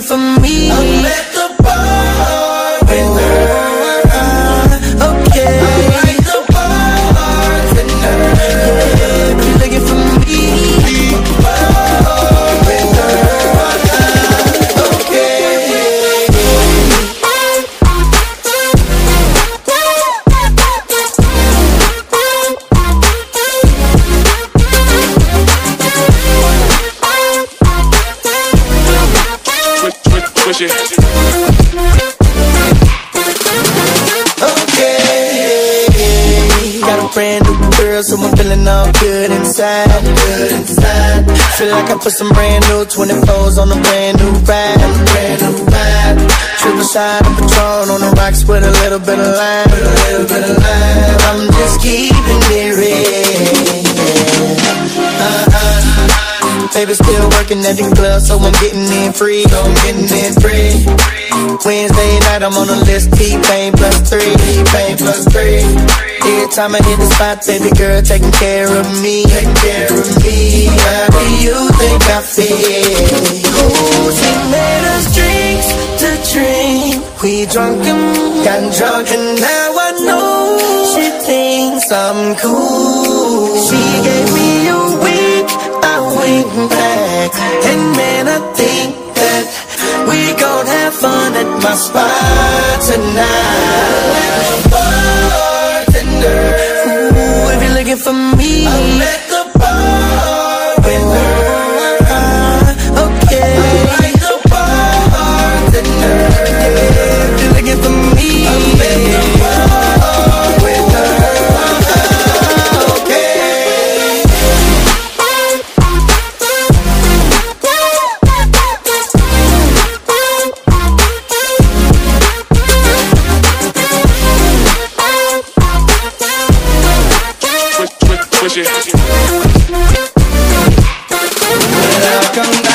for me, twitch it. Okay. Got a brand new girl, so I'm feeling all good inside. Good inside. Feel like I put some brand new 24s on a brand new ride. Brand new ride. Triple shot of Patron on the rocks with a little bit of lime. With a little bit of lime. I'm just keeping it Baby still working at the club, so I'm getting in free. So I'm getting in free. Wednesday night, I'm on the list. T-Pain plus three. T-Pain plus three. Every time I hit the spot, baby girl taking care of me. Taking care of me. How do you think I feel? Ooh, she made us drinks to drink. We drunk and got drunk, and now I know she thinks I'm cool. She gave me my spot tonight. Twitch it. Come down.